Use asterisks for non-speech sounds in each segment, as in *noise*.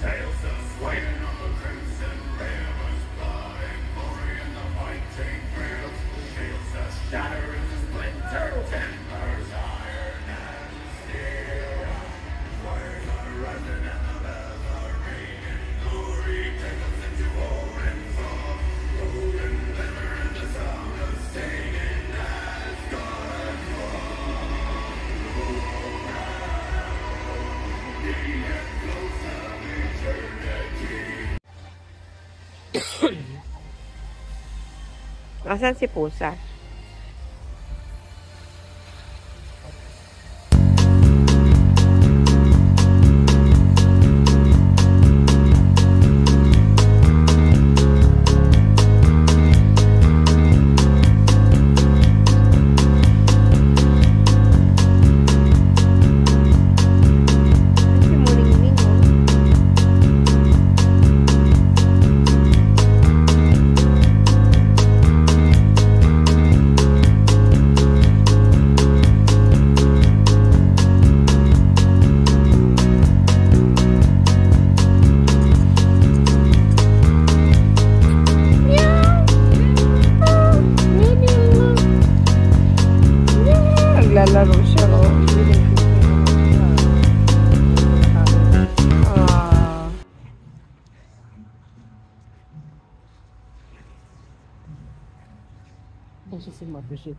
sails of swaying on the crimson rail. Asan si Pusa?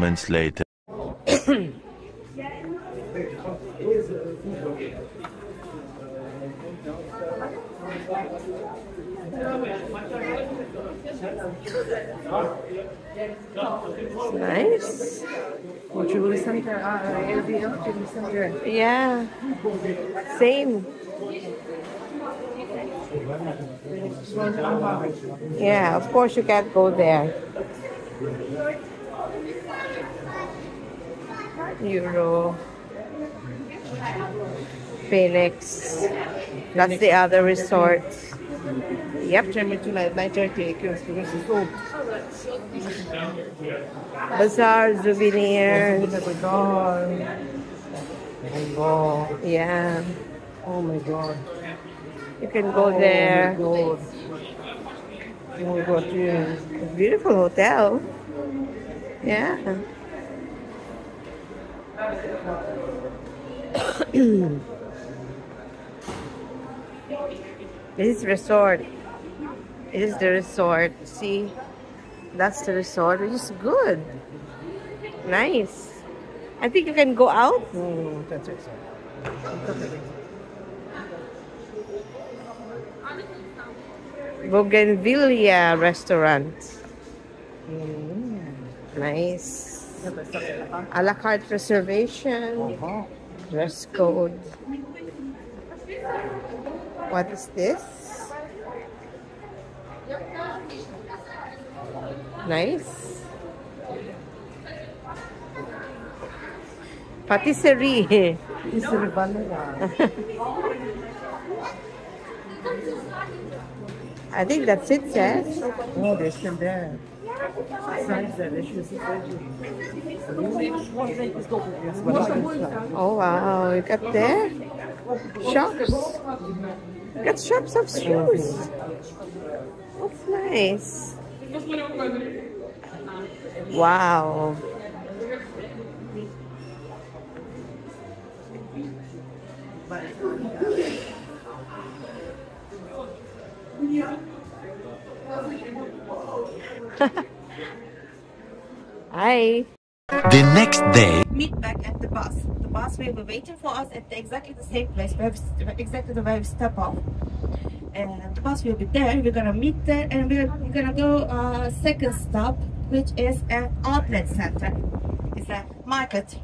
moments later. Nice. Julie Center, uh, Airbnb, Julie Center. Yeah. Same. Yeah, of course you can't go there. Euro. Phoenix. That's the other resort. Yep. Into like 9.30 because it's sold. Bazaar, souvenirs. Oh my god. Oh my god. Yeah. Oh my god. You can go there. Oh my god. Oh my god, yeah. Beautiful hotel. Yeah. This is resort. This is the resort. See, that's the resort, which is good. Nice. I think you can go out. Oh, that's it. Bougainvillea restaurant. Mm. Nice. A la carte reservation. Uh-huh. Dress code. What is this? Nice. Patisserie. *laughs* I think that's it, Jess. Oh, they're still there. Oh wow, you got there? Shops. You got shops of shoes. That's nice. Wow. *laughs* Hi. The next day. meet back at the bus. The bus will be waiting for us at the, exactly the same place, where we, exactly the way we step off. And the bus will be there. We're gonna meet there, and we're, we're gonna go uh, second stop, which is an outlet center. It's a market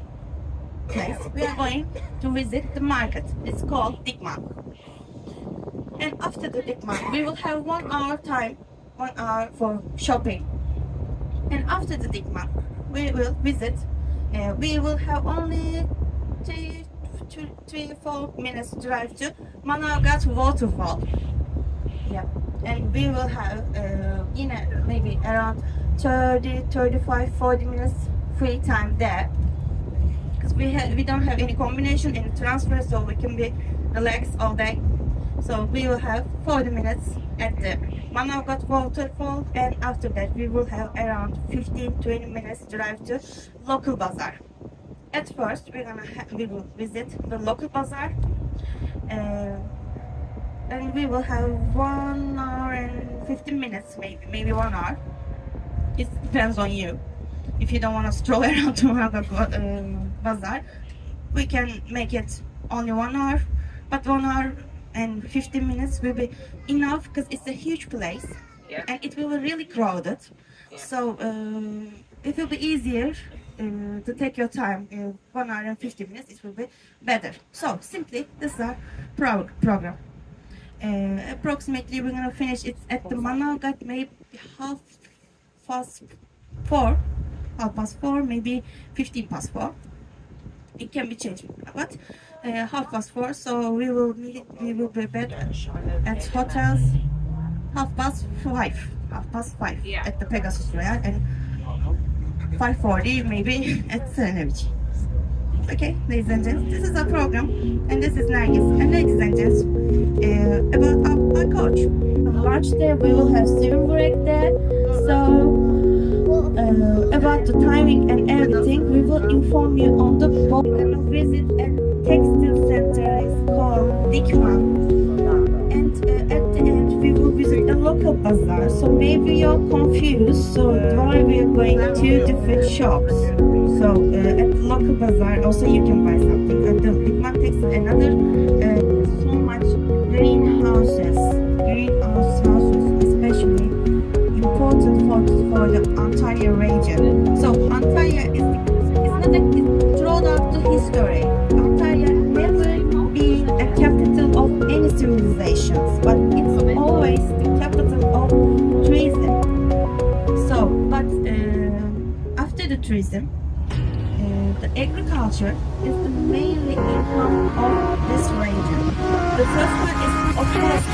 place. We are going to visit the market. It's called Dikmak. And after the Dikmak, we will have one hour time, one hour for shopping. And after the Dikmak, we will visit. Uh, we will have only three, two, three, four minutes drive to Manavgat waterfall. Yeah, and we will have, uh, you know, maybe around 30, 35, 40 minutes free time there. Because we have, we don't have any combination in transfer, so we can be relaxed all day. So we will have 40 minutes at the Manavgat waterfall, and after that we will have around 15-20 minutes drive to local bazaar. At first, we're gonna we will visit the local bazaar, uh, and we will have one hour and 15 minutes, maybe maybe one hour. it depends on you. If you don't want to stroll *laughs* around to another um, bazaar, we can make it only one hour, but one hour and 15 minutes will be enough because it's a huge place Yeah. and it will be really crowded. So um, it will be easier uh, to take your time. Uh, one hour and 50 minutes, it will be better. So simply, this is our pro- program. Uh, approximately, we're gonna finish it at the Manavgat maybe half past four, half past four, maybe 15 past four. It can be changed, but uh, half past four. So we will meet. We will be back at hotels half past five. Half past five Yeah. at the Pegasus Royal and 5:40 maybe *laughs* at Serenity. Okay, ladies and gents, this is our program, and this is Nergis. And ladies and gents, uh, about our, our coach. Lunch there, we will have swim break there. So, uh, about the timing and everything, we will inform you on the boat. We're gonna visit a textile center. is called Dikman. And uh, at the end, we will visit a local bazaar. So maybe you're confused. So why we are going two different shops? So uh, at the local bazaar, also you can buy something. At the Dikman Textile, another uh, so much greenhouses, greenhouse houses, especially important for for the Antalya region. So Antalya is it's not a, it's throughout the history. A capital of any civilizations, but it's always the capital of tourism. So, but uh, after the tourism, uh, the agriculture is the mainly income of this region. The first one is of course.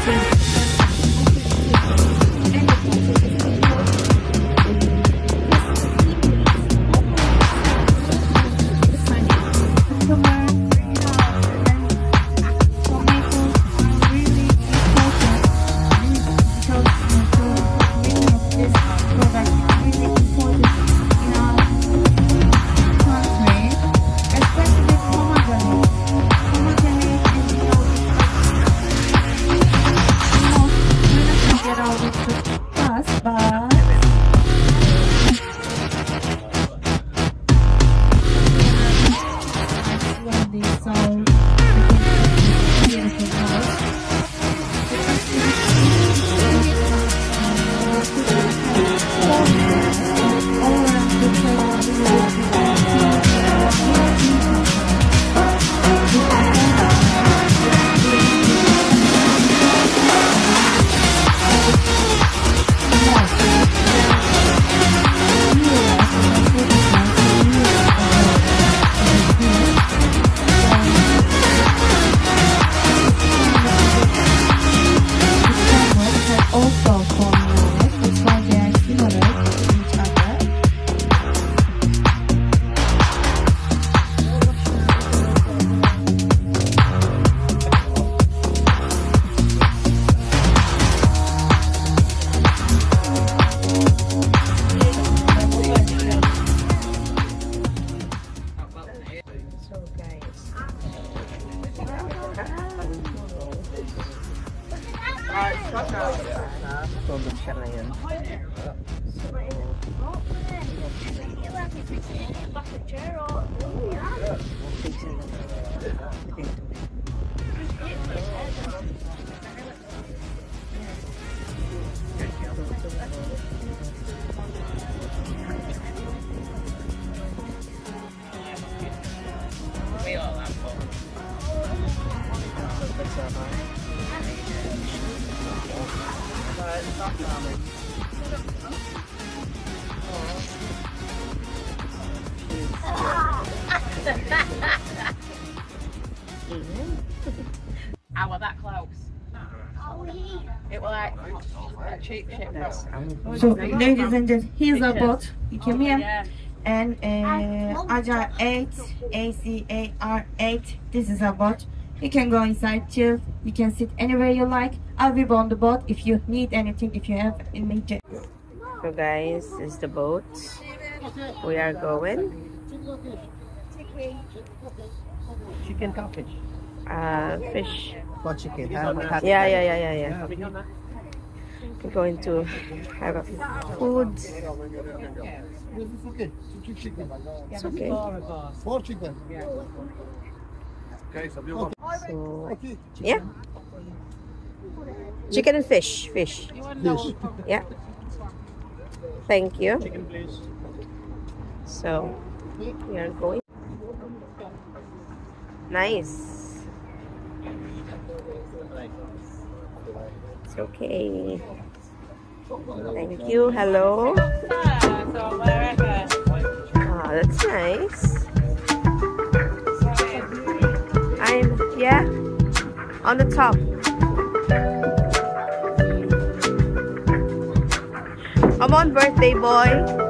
So, ladies and gents, here's our boat. You can hear Yeah. and uh, Ajar 8, ACAR 8. This is our boat. You can go inside too. You can sit anywhere you like. I'll be on the boat if you need anything, if you have immediate. So guys, this is the boat. We are going. Chicken cottage. Uh, fish. What chicken? Have, have, Yeah, yeah, yeah, yeah, yeah. We're going to have a food. It's okay. Two chicken. It's okay. Four chicken. So, Okay. yeah. Chicken and fish. Fish. Fish. Yeah. Thank you. Chicken, please. So, we are going. Nice. It's okay. Thank you. Hello. Ah, that's nice. I'm, yeah, on the top. Come on, birthday boy.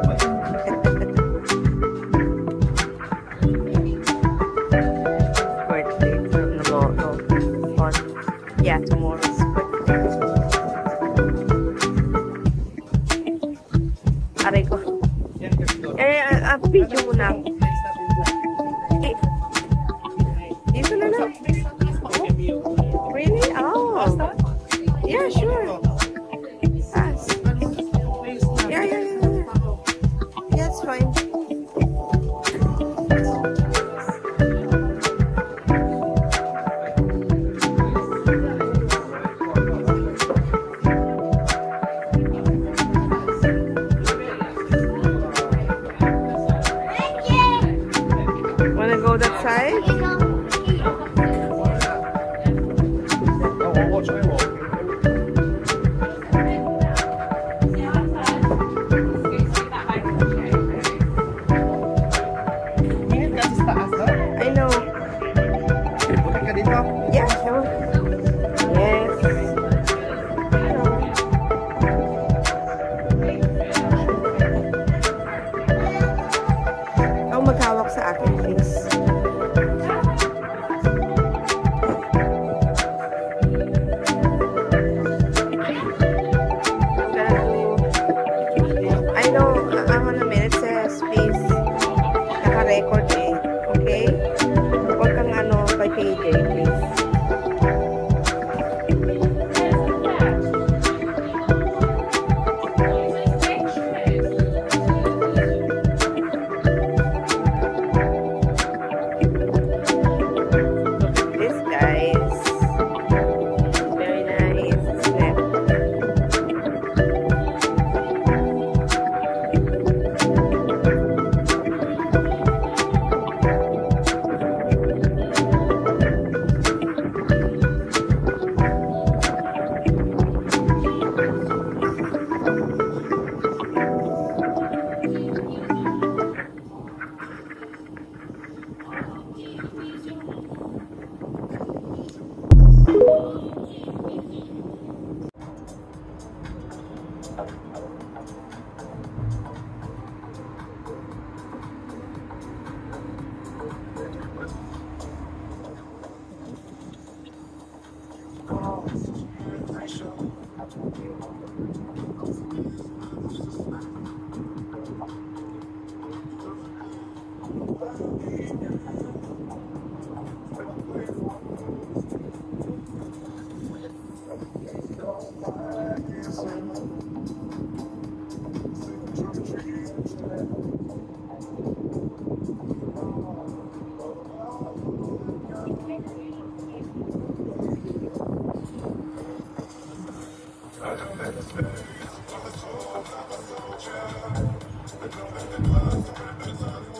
Naka-record eh. Okay? Huwag kang ano, kay KJ, I'm a soldier.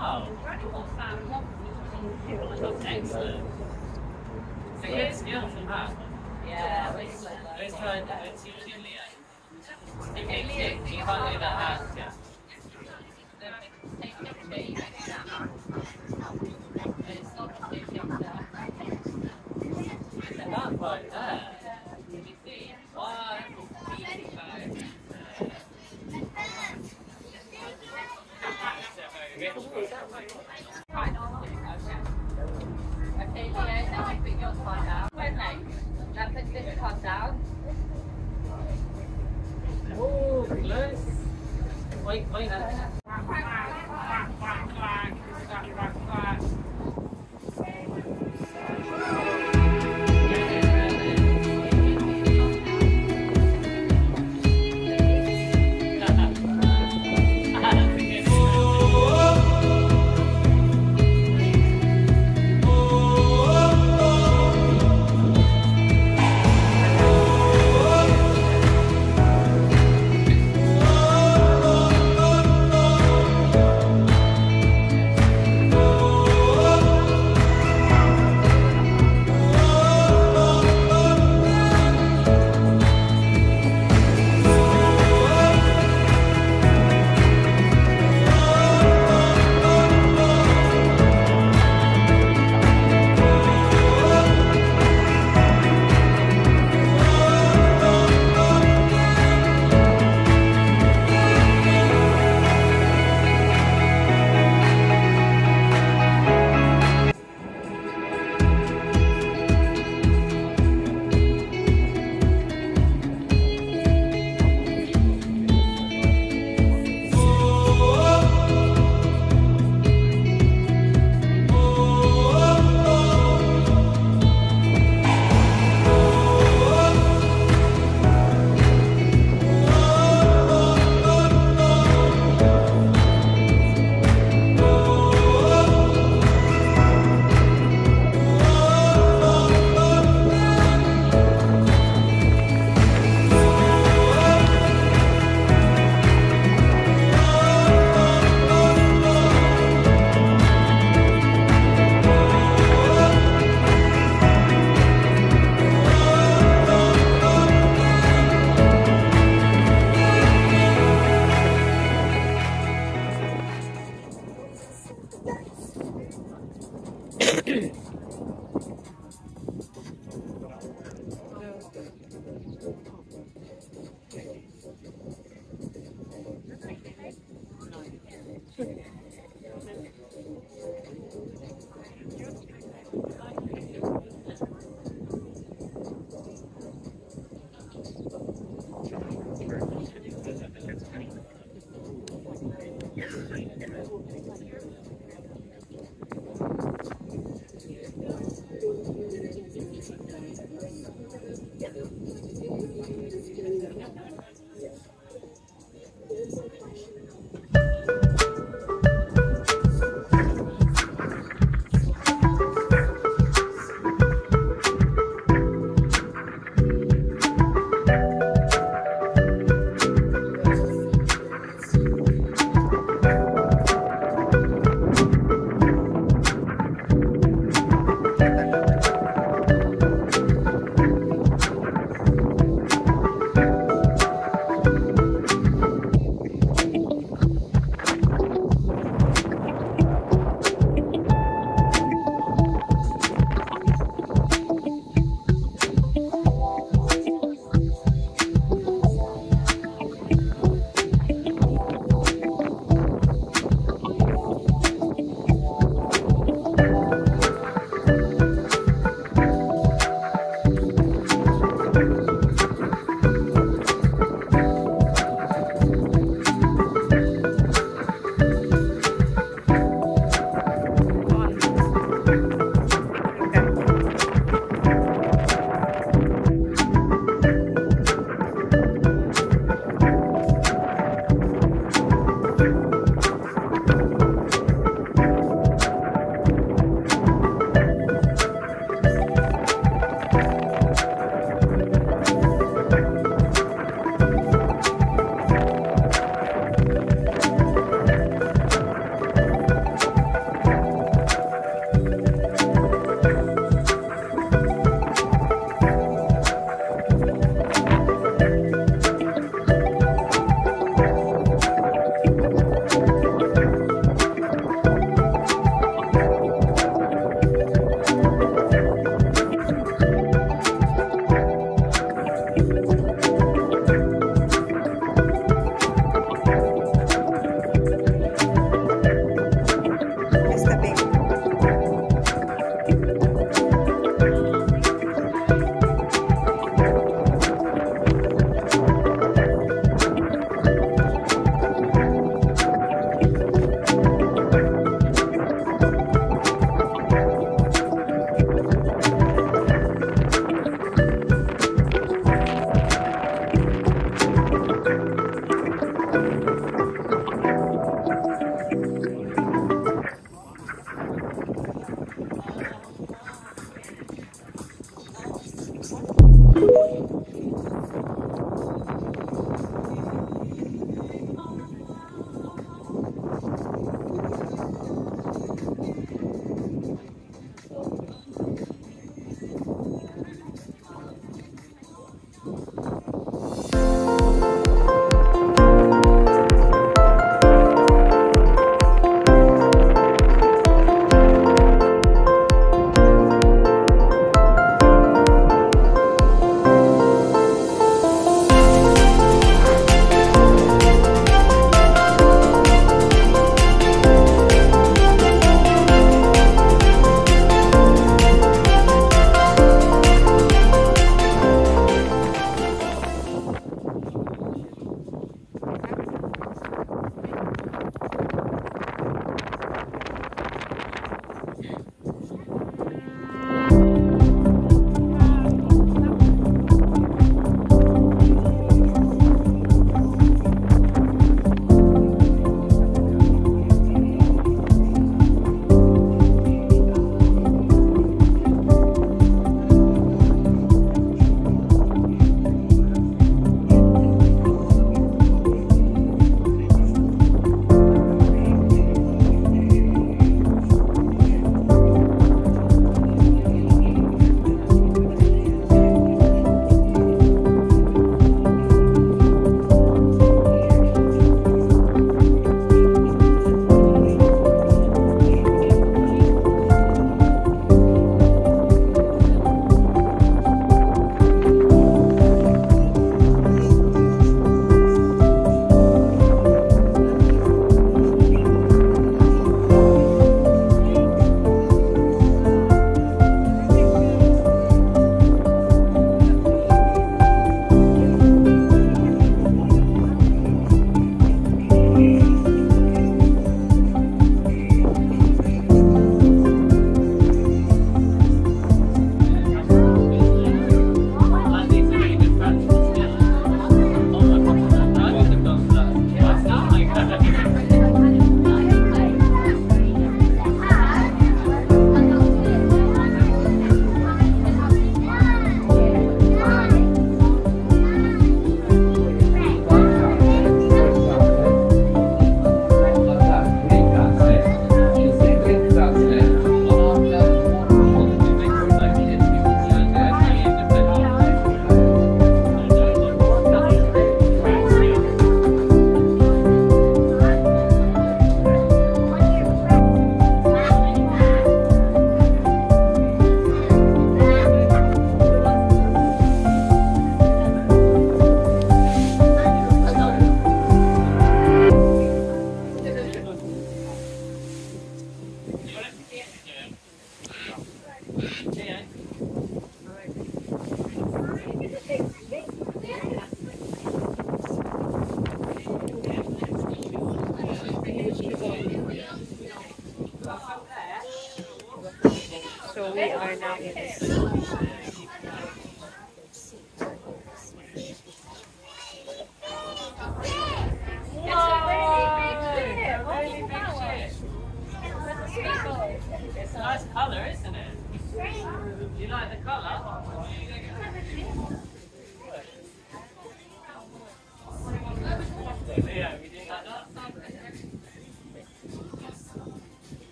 Wow. Excellent. So good skills in that. Yeah, let's let Let's try and let's see what Leah. Okay, Leah, you can't do that. Yeah. Oh, close. Wait, wait.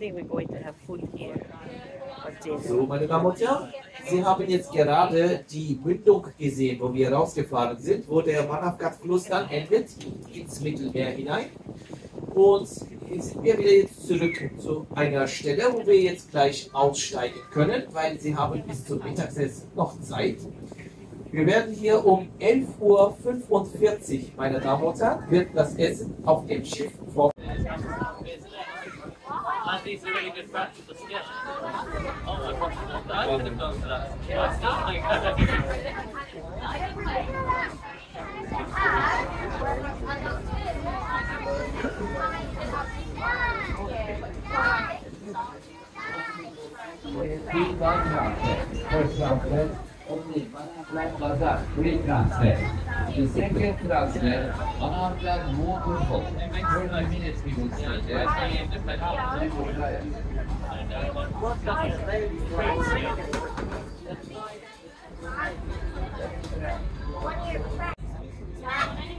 Think we're going to have food here. So, meine Damen und Herren, Sie haben jetzt gerade die Mündung gesehen, wo wir rausgefahren sind, wo der Manavgat-Fluss dann endet ins Mittelmeer hinein. Und jetzt sind wir wieder jetzt zurück zu einer Stelle, wo wir jetzt gleich aussteigen können, weil Sie haben bis zum Mittagessen noch Zeit. Wir werden hier um 11.45 Uhr, meine Damen und Herren, wird das Essen auf dem Schiff vor. And these are really good batches of sketch. Oh my gosh, I could have done for that. I still think example, only Manaplan Plaza free transfer. The second transfer, Manaplan more people. 20 minutes we will stay there. We will try. Thank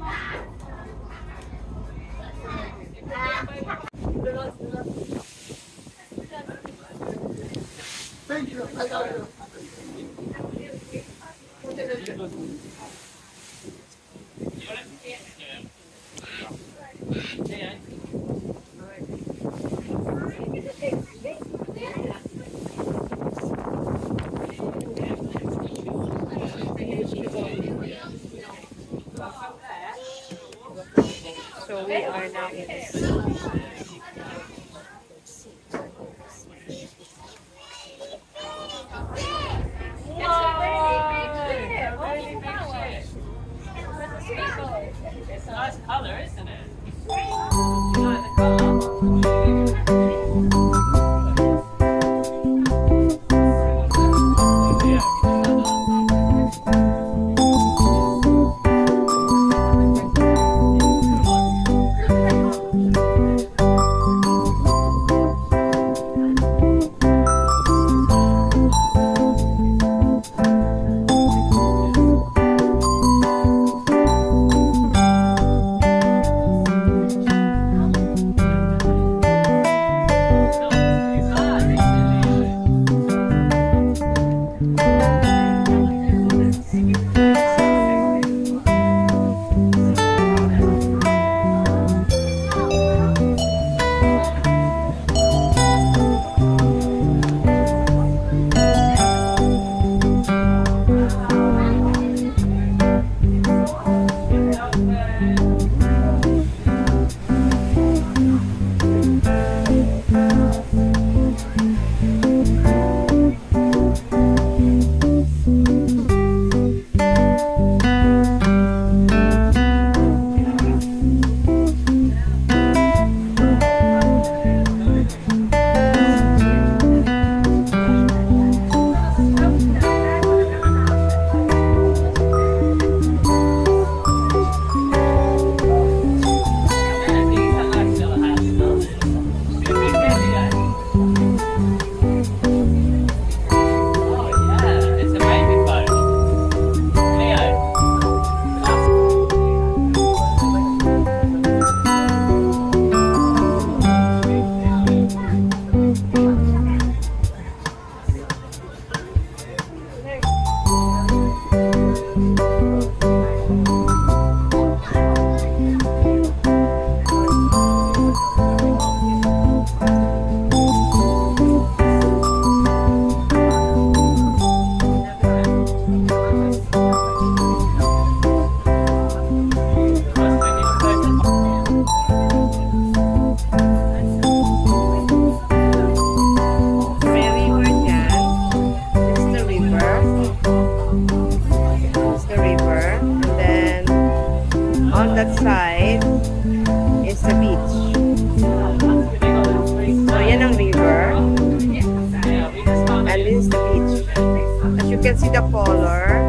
can see the color,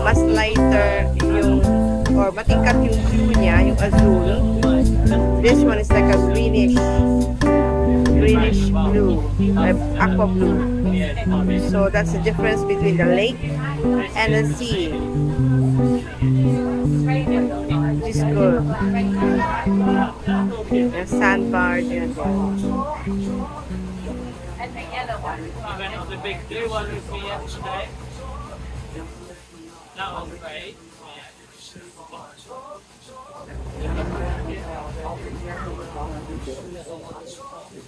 mas lighter yung, or matingkat yung blue niya, yung azul. This one is like a greenish, greenish blue, uh, aqua blue. So that's the difference between the lake and the sea. Which is good. The sandbar dyan. Went on the big blue one with me yesterday. That was great.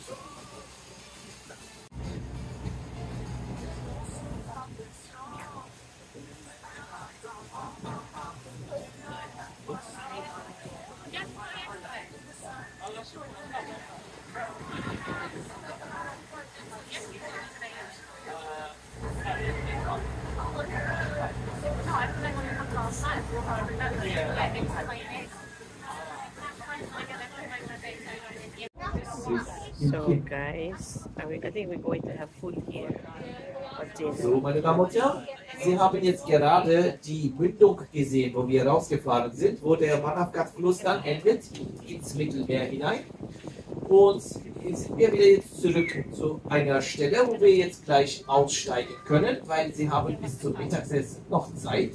So guys. I, think we're going to have food here. So, meine Damen und Herren, Sie haben jetzt gerade die Mündung gesehen, wo wir rausgefahren sind, wo der Manavgat-Fluss dann endet ins Mittelmeer hinein. Und jetzt sind wir wieder jetzt zurück zu einer Stelle, wo wir jetzt gleich aussteigen können, weil Sie haben bis zum Mittagessen noch Zeit.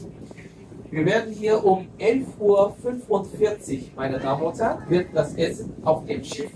Wir werden hier um 11.45 Uhr, meine Damen und Herren, wird das Essen auf dem Schiff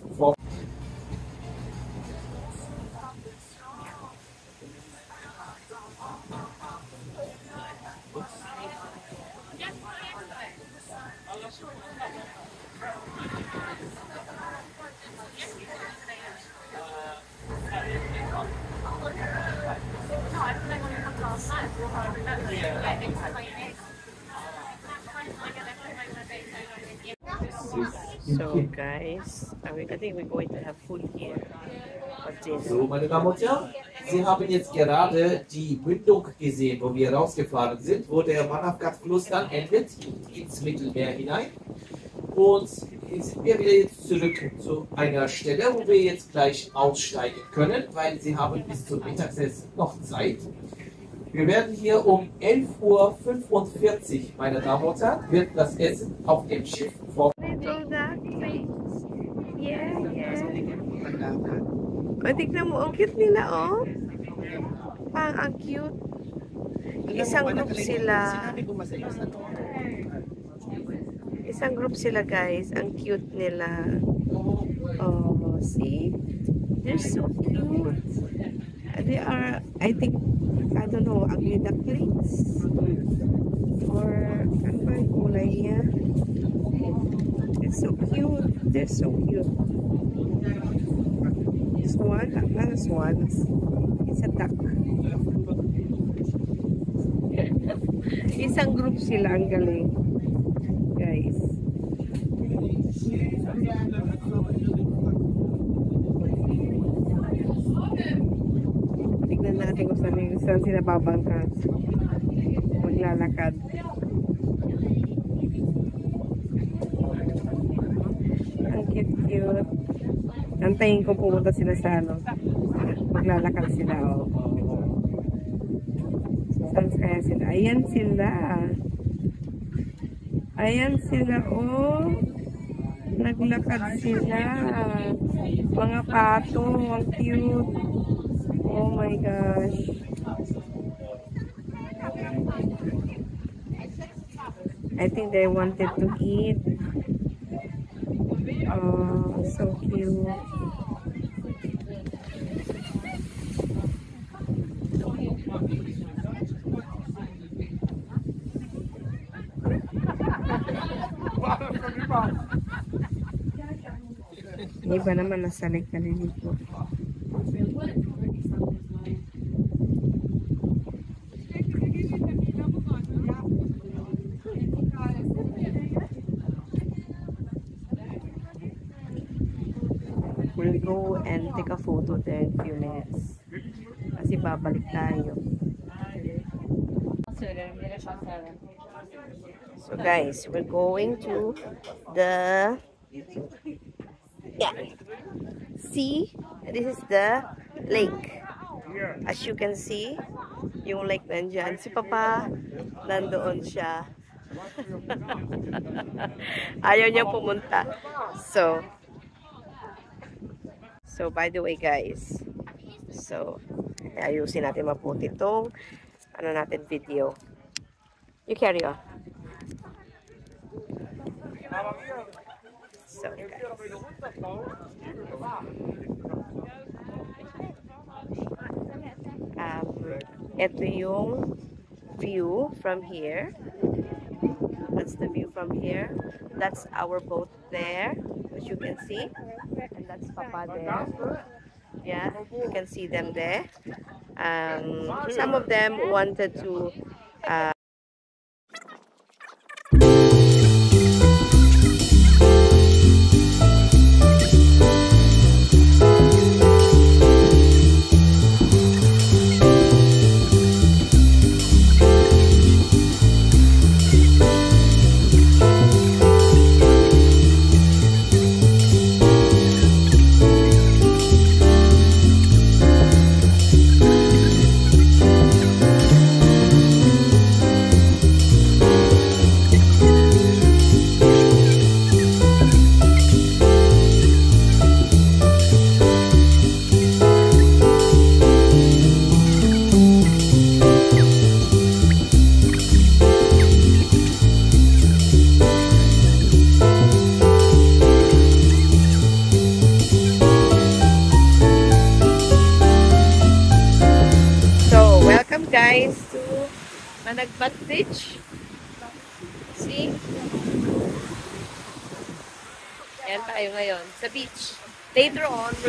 So, meine Damen und Herren, Sie haben jetzt gerade die Mündung gesehen, wo wir rausgefahren sind, wo der Manavgat-Fluss dann endet ins Mittelmeer hinein. Und jetzt sind wir wieder jetzt zurück zu einer Stelle, wo wir jetzt gleich aussteigen können, weil Sie haben bis zum Mittagessen noch Zeit. Wir werden hier um 11.45 Uhr, meine Damen und Herren, wird das Essen auf dem Schiff vor. Little ducklings. Yeah, yeah. O, tignan mo, ang cute nila, oh. Pang, ang cute. Isang group sila. Isang group sila, guys. Ang cute nila. Oh, see? They're so cute. They are, I think, I don't know, ugly ducklings? Or, ano ba yung kulay niya? It's so cute. They're so cute. Swan, not a swan. It's a duck. Isang group sila, ang galing. Guys. Tignan natin kung saan, saan sila babangka. Maglalakad. Ang cute-cute. Antayin ko pumunta sila sa ano. Maglalakad sila, oh. Saan kaya sila? Ayan sila. Ayan sila, oh. Naglakad sila. Mga pato, ang cute. Oh my gosh. I think they wanted to eat. Oh, so cute. Iba naman nasa lake naliligo. We'll go and take a photo there in a few minutes. Kasi babalik tayo. So guys, we're going to the yeah. See, this is the lake. As you can see, yung lake nandyan. Si Papa, nandoon siya. *laughs* Ayaw niya pumunta. So, so by the way guys, so, ayusin natin mabuti itong ano natin video. You carry on. So, guys. Um, ito yung view from here. That's the view from here. That's our boat there, which you can see. And that's Papa there. Yeah, you can see them there. Um, some of them wanted to uh,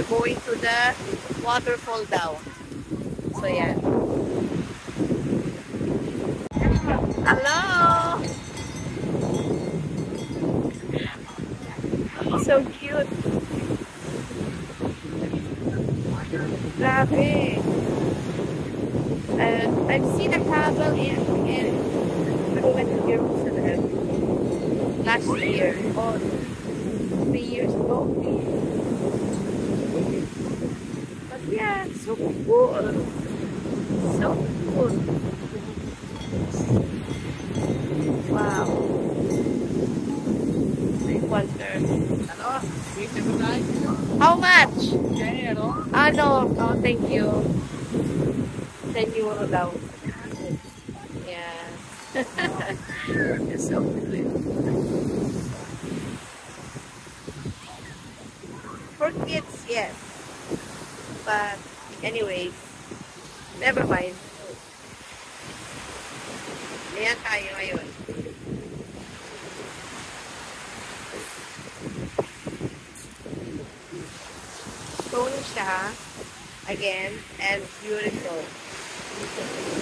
we're going to the waterfall daw. So, yan. Hello! So cute. Grabe. Uh, I've seen a couple in, in we went to Jerusalem last year or three years ago. But yeah, so cool. So cool. Wow. I wonder. How much? Ah, no. Oh, thank you. Thank you daw. Yeah. It's so cute. For kids, yes. But anyways, never mind. Ayan tayo ngayon. Again, and beautiful.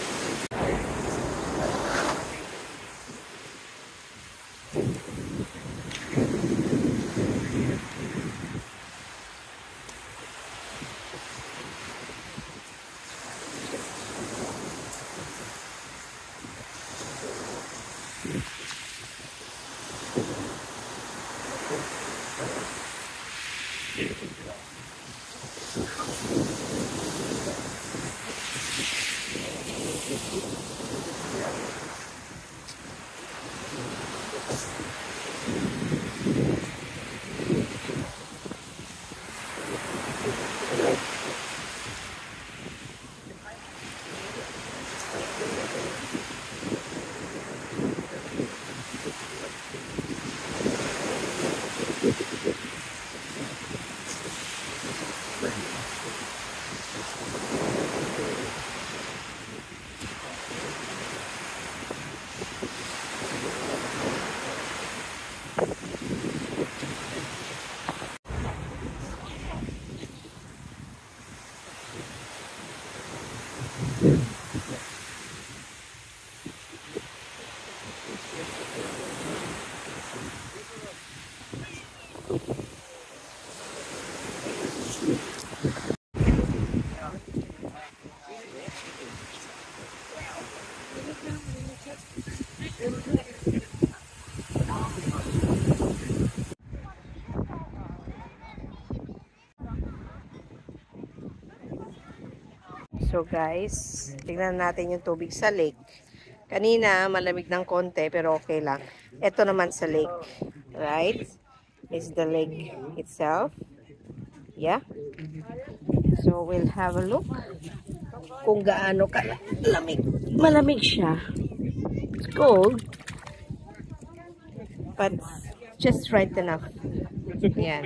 So guys, tingnan natin yung tubig sa lake. Kanina, malamig ng konti, pero okay lang. Ito naman sa lake. Right? Is the lake itself. Yeah? So, we'll have a look kung gaano kalamig. Malamig siya. It's cold. But just right enough. Yeah.